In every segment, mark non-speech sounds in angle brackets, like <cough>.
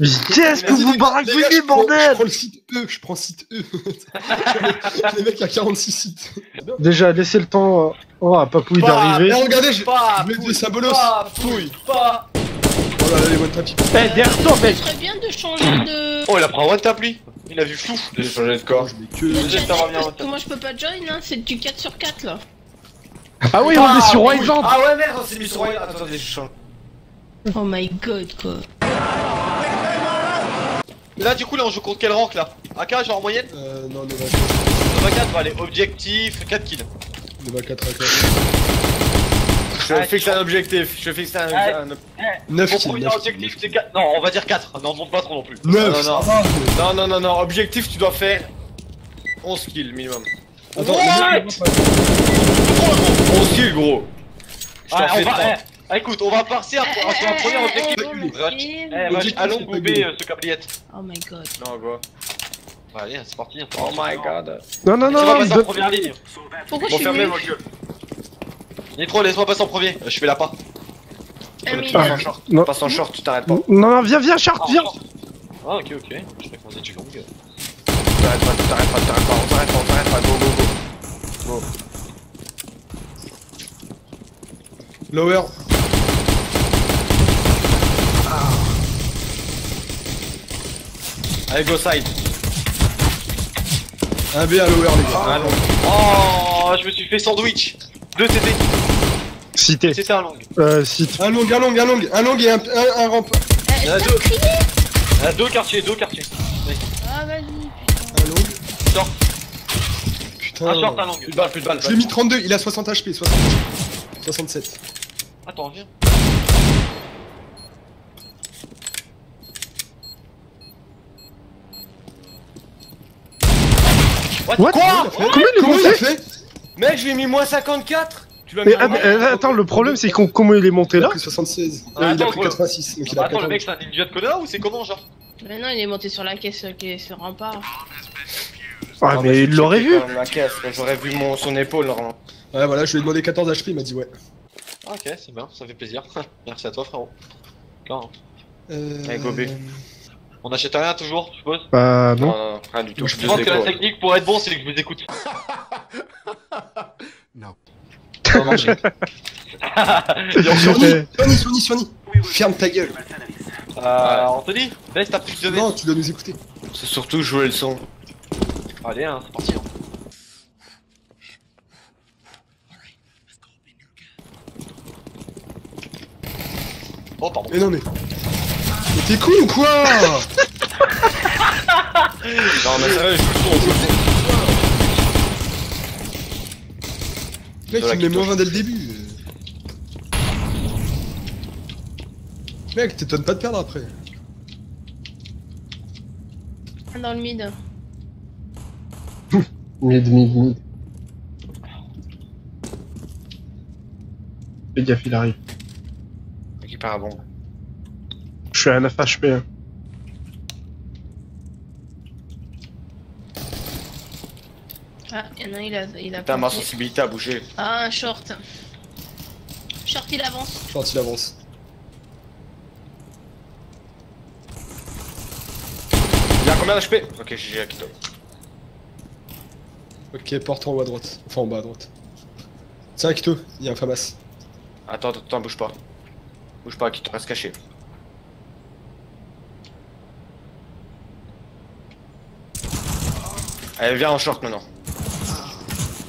Mais qu'est-ce que vous baragouinez, prends- Je bordel prends le site E, je prends site E. <laughs> les mecs, il y a 46 sites. Déjà, laissez le temps euh, oh, à Papouille d'arriver. Eh, regardez, je Pas je mets des sabolos. Pas pouille, pas. Oh là là, les one tapis. Eh, derrière toi, mec Ce serait bien de changer de. Oh, il a pris un one tap lui Il a vu flou J'ai changé de corps. Je mets que. moi je peux pas join, hein, c'est du 4 sur 4 là. Ah oui, on est sur Wayland Ah ouais, merde, on s'est mis sur. Attendez, je change. Oh my god quoi. Là, du coup, là, on joue contre quel rank là AK, genre en moyenne Euh, non, Nova Nova 4, va aller objectif, 4 kills. Nova 4 AK. Je fixe un objectif. Je fixe un. Ouais. un- 9 Mon kills. premier 9 objectif, c'est 4. Non, on va dire 4. N'en monte pas trop non plus. 9 Non, non. Non, non, non, non. Objectif, tu dois faire 11 kills minimum. Attends, What? le mec, il va pas- 11 kills, gros. Je t'en Ouais, on fais va, 3. eh, eh, écoute, on va passer à, à- sur un premier objectif. Eh, reculé. eh, Rush. eh, Eh, Rush, Objectif, allons gober euh, ce cabliette. Oh my god. Non, gros. Ouais, allez, c'est parti. Oh my god. Non, non, non, non, passer en première ligne. Pourquoi Bon, je suis fermez vos gueules. Nitro, laisse-moi passer en premier. Euh, Je fais la pas. Un mid. Passe en short. Non. Passe en short, tu t'arrêtes pas. non, non, viens, viens, Chart, viens Ah, ok, ok. Je fais qu'on est du long. Tu t'arrêtes pas, tu t'arrêtes pas, t'arrêtes pas. On t'arrête pas, on t'arrête pas. Go, go, go. Lower. Allez, go side. Un B à lower, les gars. Oh, je me suis fait sandwich. Deux CT. Cité. C'était un long. Euh, site. Un long, un long, un long, un long et un, un, un rampe. Eh, Il y en a deux. crier Ah, deux quartiers, deux quartiers. Ah vas-y. Un long. Short. Putain. Un short, un long. Plus de balles, plus de balles. Je lui ai mis 32, il a 60 HP, 60 67. Attends, viens. What, What? Comment il est monté fait? Mec, je lui ai mis moins 54. Tu vas Mais, ah, mais, euh, attends, le problème c'est qu'on comment il est monté Il a là pris 76. Ah, Euh, il a attends, pris gros. 86, donc il Bah, a Attends, le 14. mec, c'est un ninja de connard ou c'est comment, genre? Mais non, il est monté sur la caisse euh, qui est sur rempart. Ah, mais il l'aurait vu La caisse, j'aurais vu mon, son épaule normalement. Ouais, voilà, je lui ai demandé 14 HP, il m'a dit ouais. Ah, Ok, c'est bien, ça fait plaisir. <laughs> Merci à toi, frérot. Clair, hein. Euh... Allez. On achète rien toujours, je suppose Bah non. Non, rien du tout. Je pense que la technique pour être bon, c'est que je vous écoute. <laughs> Non. Non, non, j'ai- Sony, Eh, Sony, Sony, Sony Ferme ta gueule Euh, Anthony, baisse ta petite de Non, tu dois nous écouter. C'est surtout jouer le son. Allez, hein, c'est parti. Hein. Oh, pardon. Mais non, mais... T'es cool ou quoi <laughs> Non, mais sérieux, je le son, je son. Mec, il me met qui moins touche. 20 dès le début. Mec, t'étonnes pas de perdre après. Dans le mid. <laughs> Mid, mid, mid. Fais gaffe, il arrive. Récupère un bon. Je suis à 9 HP. hein. Ah, il y en a un, il a, il a Putain, ma sensibilité a bougé. Ah, un short. Short, il avance. Short, il avance. Il a combien d'HP Ok, GG Akito. Ok, porte en haut à droite. Enfin, en bas à droite. Tiens, Akito, il y a un FAMAS. Attends, attends, attends, bouge pas. Bouge pas, Akito, reste caché. Allez, viens en short maintenant.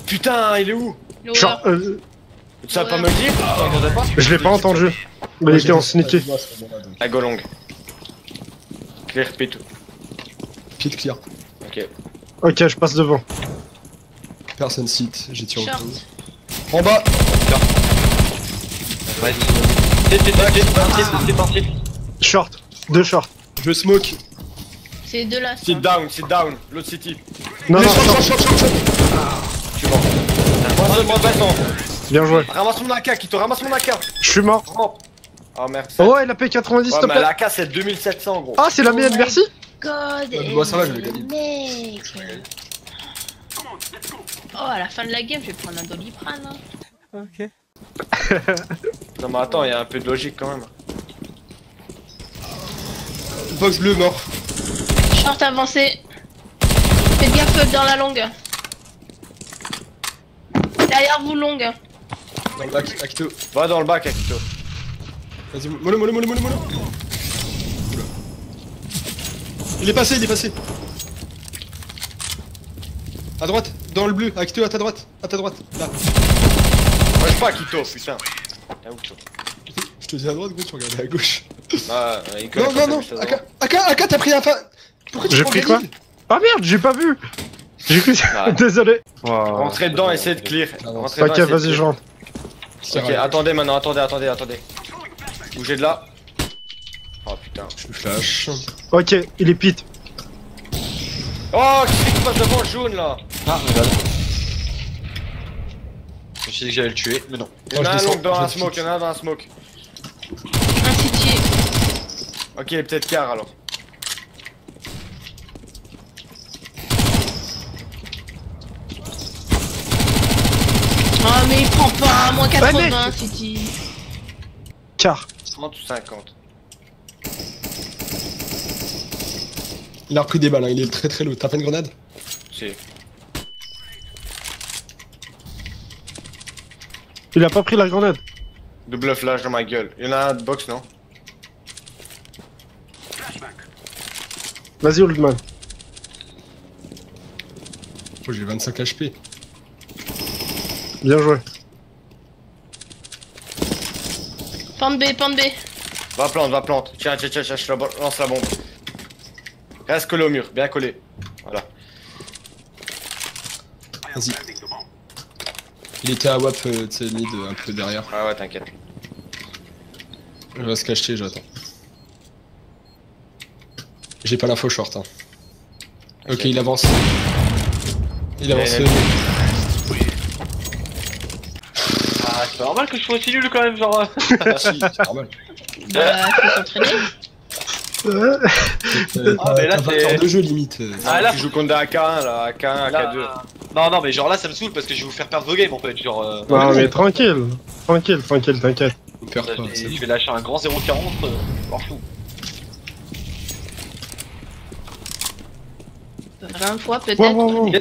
Putain, il est où. Genre, euh, Tu vas pas me le dire T'entendais pas je l'ai pas entendu. Mais il était en sneaké. La go longue. Clear P2. Pied de clear. Ok. Ok, je passe devant. Personne cite, j'ai tiré au Short. En bas Ouais, c'est c'est parti, c'est parti, c'est parti. Short. Deux shorts. Je smoke. C'est deux là. Sit down, sit down. L'autre city. Non, Mais non, short. Je suis mort. Ramasse-moi bâton. Bien joué. Ramasse mon AK, Akito, ramasse mon AK. Je suis mort. Oh, oh merci. Oh, ouais, il a payé 90, s'il te plaît. la AK c'est 2700 gros. Ah, c'est la mienne, Oh merci. God. Ouais, moi, ça va, je vais gagner. Mec. Oh, à la fin de la game, je vais prendre un doliprane. Hein. <laughs> Non mais attends, il y a un peu de logique quand même. box bleu mort. Short avancé. Faites gaffe dans la longue. Derrière vous longue. Dans le bac, Akito. Va dans le bac, Akito. Vas-y, mollo, mollo, mollo, mollo, mollo. Il est passé, il est passé. À droite, dans le bleu, Akito à ta droite, à ta droite, là. Rush pas, Akito, putain. Je te dis à droite, gros, tu regardais à gauche. Ah, il connaît Non, non, non, Aka, Aka, Aka, t'as pris un fa... Pourquoi tu J'ai pris Galil Ah merde, j'ai pas vu J'ai cru... Ah. <laughs> Désolé. Rentrez dedans, essayez de clear. Ah, Ok, essayez de vas-y, je rentre. Ok, attendez maintenant, attendez, attendez, attendez. Bougez de là. Oh putain. Je flash. Ok, il est pit. Oh, qu'est-ce qui passe devant le jaune là Ah, regarde. Je me suis dit que j'allais le tuer, mais non. Il y en a un long dans descends. smoke, il y en a un dans smoke. Un city. Ok, peut-être car alors. Oh mais il prend pas, moins Ouais, 80 mec. city. Car. 30 ou 50. Il a repris des balles, hein, il est très très low. T'as pas une grenade? Si. Il a pas pris la grenade. Double flash dans ma gueule. Il y en a un de box, non? Vas-y, Oldman. Oh, j'ai 25 HP. Bien joué. Pente B, pente B. Va plante, va plante. Tiens, tiens, tiens, tiens, je la lance la bombe. Reste collé au mur, bien collé. Voilà. Vas-y. Il était à WAP, euh, tu sais, mid, euh, un peu derrière. Ouais, ouais, t'inquiète. Il va se cacher, j'attends. J'ai pas l'info short. Hein. Ok, il avance. Il avance. Mais- euh, Ah, c'est pas normal que je sois aussi nul quand même, genre. euh. <laughs> si, c'est normal. Bah, faut s'entraîner. Euh, Euh, Ah, mais là, t'as 20 c'est- de jeu limite. euh. Ah, là, tu joues contre des AK1 là, AK1, Là, AK2. Non, non, mais genre là, ça me saoule parce que je vais vous faire perdre vos games en fait. Genre, euh, Non, mais tranquille. Tranquille, tranquille, t'inquiète. Je, vais, bon. je vais lâcher un grand 0,40, euh, m'en fous. 20 fois peut-être. Wow, wow, wow.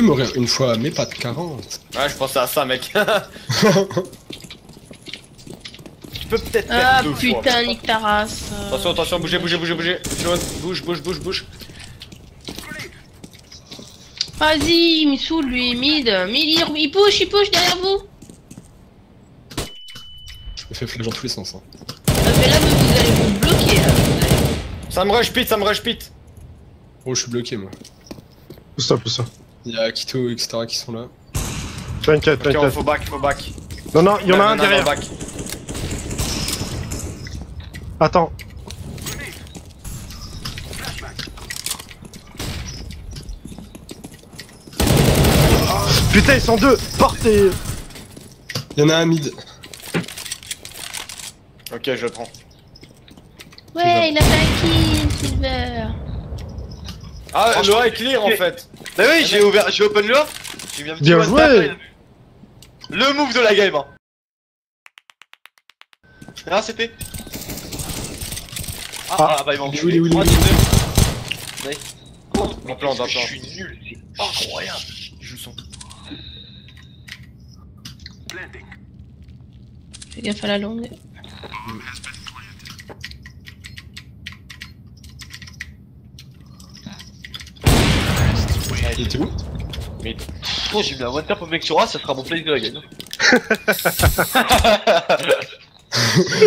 Peux mourir une fois, mais pas de 40. Ouais, je pensais à ça, mec. <laughs> tu peux peut-être Ah perdre deux fois. putain, nique ta race. euh. Attention, attention, bougez, bougez, bougez, bougez. Jaune, bouge, bouge, bouge, bouge. Vas-y, il me saoule lui, mid. Mid, il, il push, il push derrière vous. Je me fais flash dans tous les sens. Hein. Euh, mais là, vous, vous allez vous bloquer. Là. Vous allez- Ça me rush pit, ça me rush pit. Oh, je suis bloqué moi. Pousse-toi, pousse-toi. Il y a Akito, etc. qui sont là. T'inquiète, Ok, t'inquiète. faut back, faut back. Non, non, il y en a un derrière. back. Attends. Putain, ils sont deux Portez Il y en a un mid. Ok, je le prends. Ouais, il a fait un kill, Silver. Ah, Franchement, le A est clear en fait. Bah oui, j'ai ouvert, j'ai open le A. J'ai Bien one joué. Le move de la game. Hein. Ah, c'était. Ah, Ah. ah, bah il m'a Il est où, enculé. il est où, il est où, Oh, on qu'est-ce que plante. Je suis nul, c'est incroyable. Il joue son. Fais gaffe à la longue. Il était où Oh, j'ai mis un one tap au mec sur A, ça sera mon play de la game.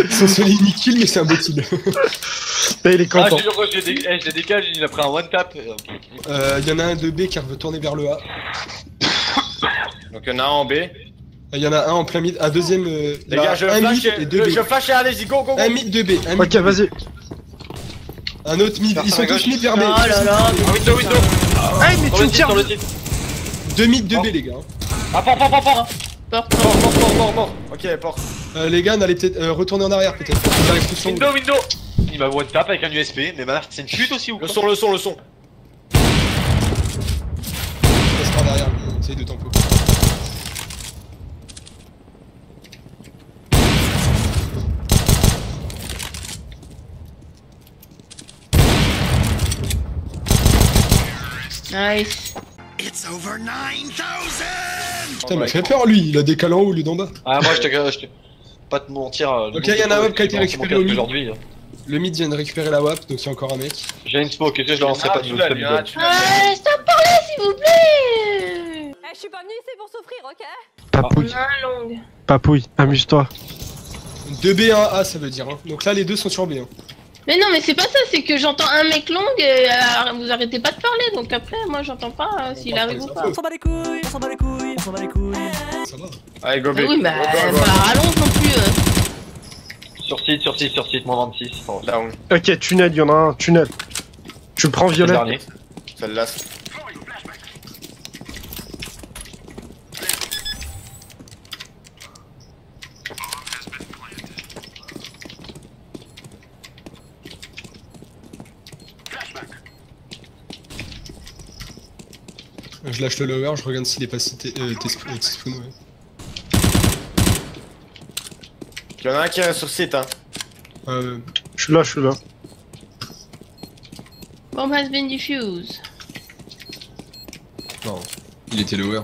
Son unique kill, mais c'est un beau kill. <laughs> Et il est Ah, content. je des, eh, cages, il a pris un one tap. euh, Euh, Il y en a un de B qui veut tourner vers le A. <coughs> Donc il y en a un en B. Il y en a un en plein mid, un deuxième. euh, Les gars, je un flash mid et et deux B. je flash et allez-y, go, go, go. Un mid, deux B. Un mid, Ok, vas-y. Un autre mid. Ils sont tous mid vers B. Oh là là. Ah, window, window. Hey, mais tu me tires dans le titre. Deux mid, deux B, les gars. Ah, port, port, port, port. Porte. Mort, mort, mort, mort, mort. Ok, porte. Euh, les gars, n'allez peut-être euh, retourner en arrière, peut-être. Window, window. Il m'a one tap avec un USP, mais ma c'est une chute aussi ou Le son, le son, le son. Passe par derrière, essaye de tempo. Nice. Putain, il m'a fait peur lui, il a des câlins au lieu d'en bas. Ah, moi, je te. Je te... Pas te mentir. euh, le Ok, nombre y en a un qui a été récupéré au aujourd'hui. hein. Le mid vient de récupérer la WAP, donc il y a encore un mec. J'ai une smoke, que je la lancerai pas de lui, l'as. Ouais, stop parler s'il vous plaît Eh, je suis pas venue ici pour souffrir, ok? Papouille, papouille, amuse-toi. 2B1A ça veut dire. Hein. Donc là les deux sont sur B. Hein. Mais non, mais c'est pas ça, c'est que j'entends un mec long et euh, vous arrêtez pas de parler, donc après, moi j'entends pas euh, s'il arrive ou pas. On s'en bat les couilles, on s'en bat les couilles, on s'en bat les couilles. Ça va. Allez, go. Mais oui, bah, Go, go, go. pas rallonge non plus. euh. Sur site, sur site, sur site, moins 26. Pardon. Down. Ok, tunnel, y en a un, tunnel. Tu le prends Le violet. Celle-là. Je lâche le lower, je regarde s'il est pas cité. Euh, t'es- euh, ouais. Il y en a un qui est sur site, hein. Euh, Je suis là, je suis là. Bomb has been diffused. non, il était lower.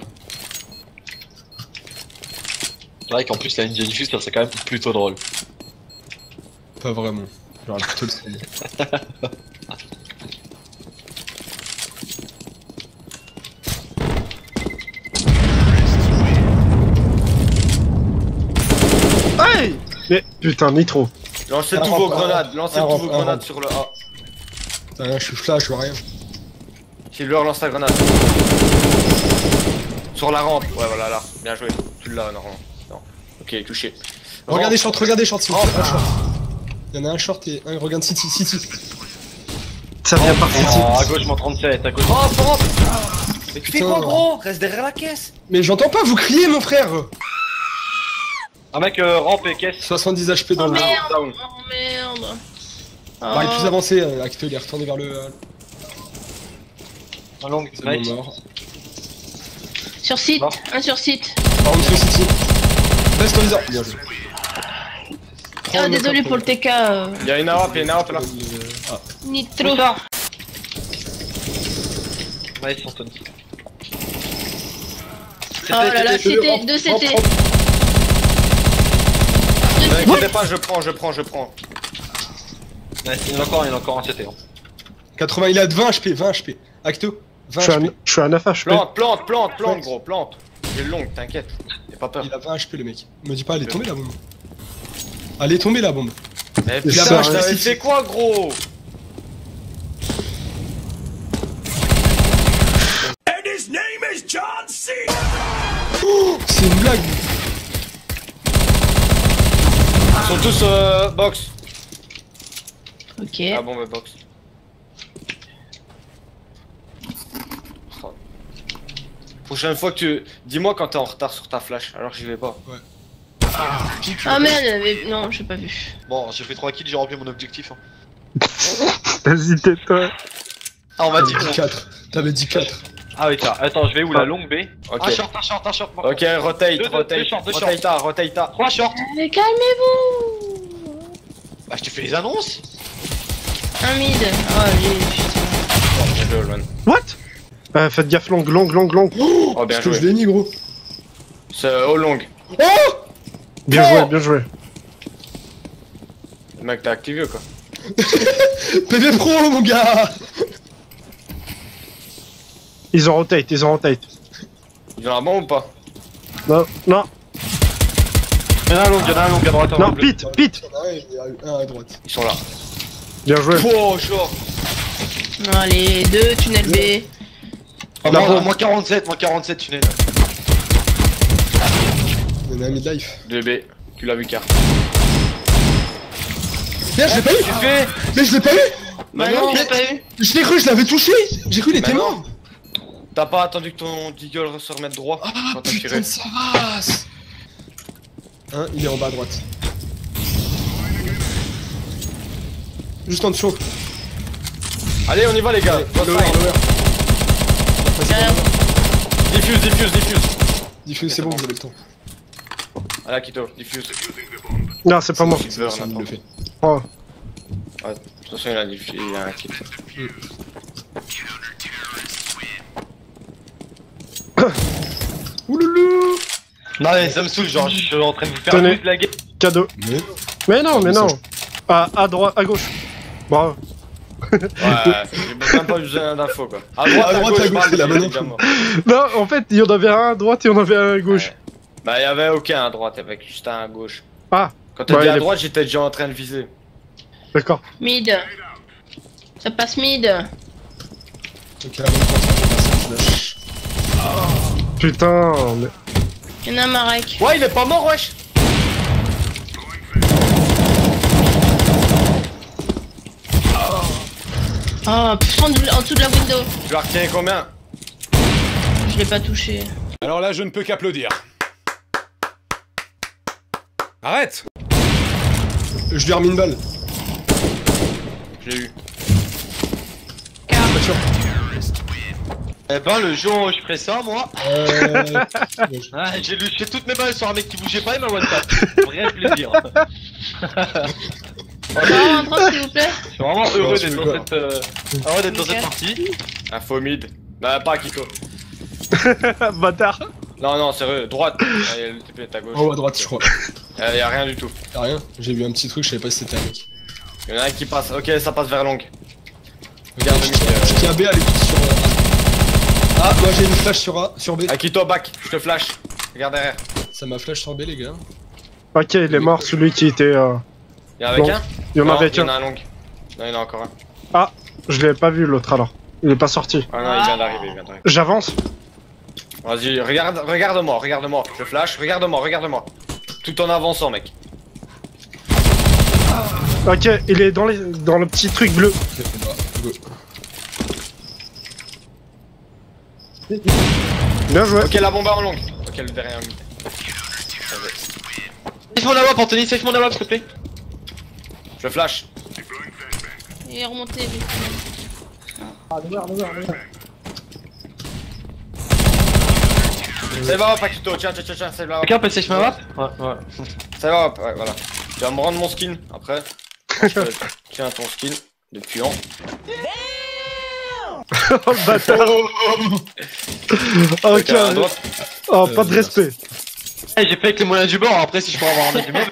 C'est vrai qu'en plus, la Ninja Diffuse, ça c'est quand même plutôt drôle. Pas vraiment. J'aurais plutôt le <laughs> Mais putain, Nitro. Lancez tous vos grenades, lancez tous vos grenades sur le A. Putain, je suis flash, je vois rien. Si leur lance la grenade. Sur la rampe, ouais voilà là, bien joué. Tu l'as normalement. Non. Ok, touché. Regardez short, regardez short, s'il short. Il y en a un short et un regarde City, City. Ça vient par City. Oh, à gauche, moins 37, à gauche. Rampe, rampe Mais tu fais quoi gros? Reste derrière la caisse Mais j'entends pas, vous criez mon frère Un mec euh, rampe et caisse. 70 HP dans Oh le merde down. Oh merde Bah, il est plus Oh. avancé, euh, Acto, il est retourné vers le. euh, Un long, C'est bon, mort. Sur site, Non. un sur site. Par contre, sur City. Best visor. Bien joué. Ah, désolé pour le. TK. euh, Il y a une AWP, il y a une AWP là. Ah, Nitro. Nice, Anthony. Oh là là, c'était- CT, deux Rampe, CT. Ne inquiétez pas, je prends, je prends, je prends. Il y en a encore, un, il y en a encore un CT. Hein. 80, il a 20 HP, 20 HP. Acto, Je 20 suis à, HP. je suis à 9 HP. Plante, plante, plante, plante Plante. gros, plante. J'ai le long, t'inquiète. T'as pas peur. Il a 20 HP le mec. Me dis pas, elle est tombée la bombe. Elle est tombée la bombe. Mais Il a putain, je t'avais fait quoi gros? Tous euh, box. Ok. Ah bon, bah box. Oh. Prochaine fois que tu. Dis-moi quand t'es en retard sur ta flash, alors j'y vais pas. Ah merde, il y avait- non, j'ai pas vu. Bon, j'ai fait 3 kills, j'ai rempli mon objectif. Hein. <laughs> Vas-y, tais-toi. Ah, on m'a dit 4. T'avais dit 4. Ah oui, tiens, attends, je vais où la longue B? Ok. Un short, un short, un short. Ok, rotate, Deux, rotate, deux shorts, deux rotate ta, rotate ta. 3 shorts. Mais calmez-vous Bah, je te fais les annonces. Un mid. Oh, allez, putain. Bien joué, Olman. What? Euh, Faites gaffe, long, long, long, long. Oh, bien Parce que je joué. l'ai mis gros. C'est au long. Bien Oh joué, bien joué. Le mec, t'as activé quoi. <laughs> PV Pro mon gars Ils ont rotate, ils ont rotate. Il y en a bon ou pas Non, non, Il y en a un long, il y en a un long à droite. en non, bleu. un, a un à droite. Ils sont là. Bien joué. Oh, short Allez, deux, tunnel B. Ah, Là, mort. moins 47, moins 47 tunnel. Il y en a un mid-life. 2B, tu l'as vu car. Merde, je l'ai pas eu Mais je l'ai pas eu Bah Bah non, non. je l'ai pas eu. Je l'ai cru, je l'avais touché J'ai cru, il était Bah non. mort T'as pas attendu que ton deagle se remette droit Ah quand t'as putain tiré. de sa race Hein, il est en bas à droite. Juste en dessous. Allez, on y va les gars. Lower, lower. Tiens, Diffuse, diffuse, diffuse. Diffuse, c'est bon, vous avez le temps. Allez, Akito, diffuse. Non, c'est pas moi. Il veut, on Ça, il attend. le fait. Oh. De toute façon, il a, diffusé, il a un kit. Ouloulou Non mais ça me saoule, genre je suis en train de vous faire Tenez. toute la game. Cadeau. Mais... Mais non, mais non. À, à droite, à gauche. Bravo. Ouais, <laughs> j'ai même pas besoin d'infos quoi. À droite, À droite, à gauche, c'est la il bonne. Non, en fait, il y en avait un à droite et il y en avait un à gauche. Ouais. Bah, y avait aucun à droite, avec juste un à gauche. Ah. Quand t'as Bah, dit il à droite, j'étais déjà en train de viser. D'accord. Mid. Ça passe mid. Ok, la bonne. Putain. mais- Il y en a un Marek. Ouais, il est pas mort, wesh Oh, putain, en dessous- de la window. Tu l'as retenu combien? Je l'ai pas touché. Alors là, je ne peux qu'applaudir. Arrête Je lui ai remis une balle. Je l'ai eu. Pas sûr. Eh ben le jour où je ferai ça, moi, Euh... <laughs> ah, j'ai luché toutes mes balles sur un mec qui bougeait pas et m'a one tap. <laughs> Rien de plaisir. <laughs> Oh, un drop, s'il vous plaît. Je suis vraiment heureux d'être dans cette, euh, heureux d'être dans cette partie. Info mid. Bah, pas Akito. Bâtard. Non, non, sérieux, droite. Allez, le TP est à gauche. En haut à droite, je crois. Euh, y a rien du tout. Y'a rien. J'ai vu un petit truc, je savais pas si c'était un mec. Y'en a un qui passe. Ok, ça passe vers long. Regarde, je tiens, je tiens B à l'écoute sur A. Ah, moi j'ai une flash sur A, sur B. Akito, back. Je te flash. Regarde derrière. Ça m'a flash sur B, les gars. Ok, il est mort, celui qui était. euh, Y'en avait Long. qu'un Il y en Non, avait Il y en a un long. Non, il y en a encore un. Je l'avais pas vu l'autre alors. Il est pas sorti. Ah non, il vient d'arriver, il vient d'arriver. J'avance. Vas-y, regarde, regarde-moi, regarde-moi. Je flash, regarde-moi, regarde-moi. Tout en avançant, mec. Ok, il est dans, les, dans le petit truc bleu. Je fais pas. Go. Bien joué. Ok, la bombe en longue. Ok, le derrière mid. Sèche mon awap, Anthony, sèche mon awap, s'il te plaît. Je flash. Il est remonté, lui. Save up, Akito. Tiens, tiens, tiens, tiens, save up. Quelqu'un peut sèche ma awap Ouais, ouais. Save up, ouais, voilà. Tu vas me rendre mon skin après. <laughs> Tiens ton skin de puant. <laughs> Oh bâtard. <laughs> ok, droite. oh, pas de respect. Eh, j'ai fait avec les moyens du bord, après si je peux avoir un du mauvais. <laughs>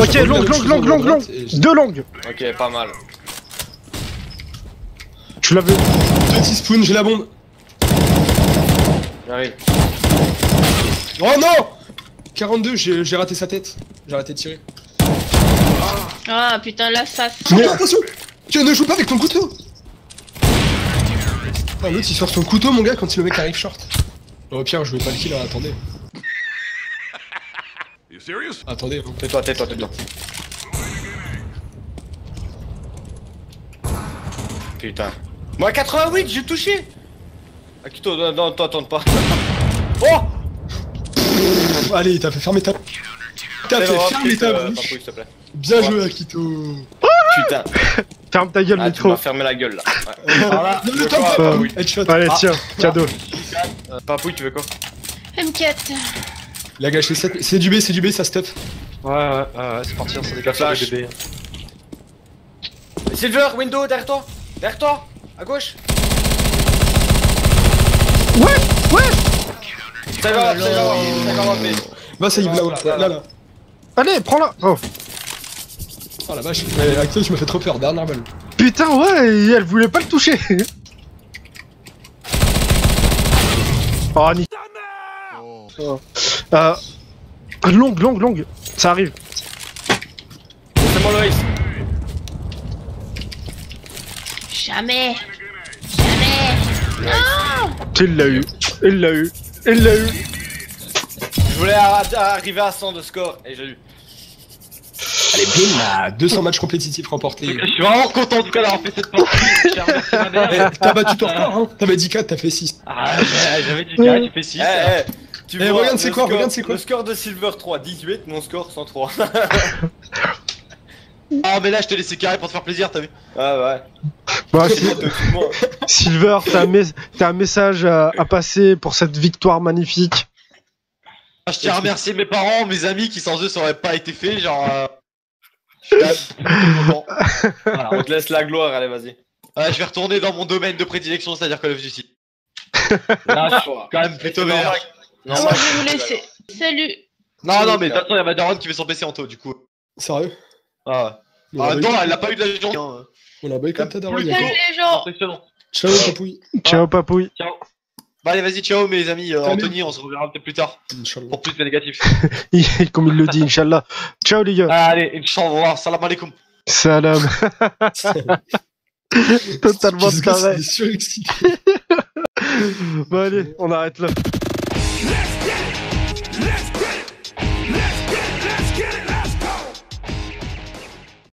Ok, long, long, long, long, long. Deux longues. Ok, pas mal. Tu l'avais. Petit spoon, j'ai la bombe. J'arrive. Oh non 42, j'ai raté sa tête. J'ai arrêté de tirer. Ah, putain, là, ça. Attention Tu ne joues pas avec ton couteau Ah, l'autre il sort son couteau, mon gars, quand le mec arrive short. Au pire, je vais pas le kill, hein, attendez. You serious? Attendez, hein. Tais-toi, tais-toi, tais-toi. Putain. Moi 88, j'ai touché Akito, non, non, tente pas. <laughs> Oh Allez, t'as fait fermer ta. T'as fait fermer ta euh, bouche. Bien joué, Akito. Putain. Ferme ta gueule, Ah, tu micro. m'as fermé la gueule là. Ouais. Non, le Headshot. Allez, Ah. tiens, cadeau. Euh, Papouille, tu veux quoi M4. Il a gâché 7. C'est du B, c'est du B, ça stuff. Ouais, ouais, ouais, ouais, c'est parti, on s'en sur les. Silver, window, derrière toi Derrière toi À gauche Ouais, ouais. Save up, save up, mais- Va, ça y est, là, là, là, là. Allez, prends-la. Oh. Oh la vache, mais Akito, tu m'as fait trop peur, dernière balle. Putain, ouais, et elle voulait pas le toucher. Oh, ni. Oh. Euh. Longue, longue, longue. Ça arrive. C'est mon Loïs Jamais. Jamais. Non. Il l'a eu. Il l'a eu. Il l'a eu. Je voulais arri- arriver à 100 de score et j'ai eu. Allez, bim là 200 matchs compétitifs remportés. Je suis vraiment content en tout cas d'avoir fait cette partie. <laughs> J'ai. Eh, T'as battu ton record, hein T'avais dit 4, t'as fait 6. Ah, j'ai- j'avais du gars, tu fais 6. Eh, eh, tu Eh, vois, regarde, c'est le quoi, score- regarde, c'est quoi Le score de Silver 3, 18, mon score 103. <laughs> <laughs> Ah, mais là, je te laissais carré pour te faire plaisir, t'as vu ah ouais. Bah. Silver, t'as un, mes- t'as un message à, à passer pour cette victoire magnifique. Ah, Je tiens à remercier mes parents, mes amis qui sans eux ça aurait pas été fait, genre. euh, Je suis là, plutôt content. Voilà. On te laisse la gloire, allez, vas-y. Ouais, je vais retourner dans mon domaine de prédilection, c'est-à-dire Call of Duty. <laughs> Là, je- quand même plutôt meilleur. Non, Moi, je vais vous laisser. Salut. Non, non, mais façon, il y a ma daronne qui veut son PC en taux, du coup. Sérieux? Ah ouais. Temps, boycott- elle a pas eu de la journée. Hein. On l'a ta daronne, Salut, d'accord. Salut les gens. Ciao, papouille. Ciao, papouille. Ciao. Allez, vas-y, ciao, mes amis. Euh. Anthony, on se reverra peut-être plus tard Inch'Allah. pour plus de négatifs. <laughs> Comme il le dit, Inch'Allah. Ciao, les gars. Allez, Inch'Allah, salam alaikum. Salam. <laughs> Totalement taré. <laughs> Bon, allez, on arrête là.